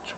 满足。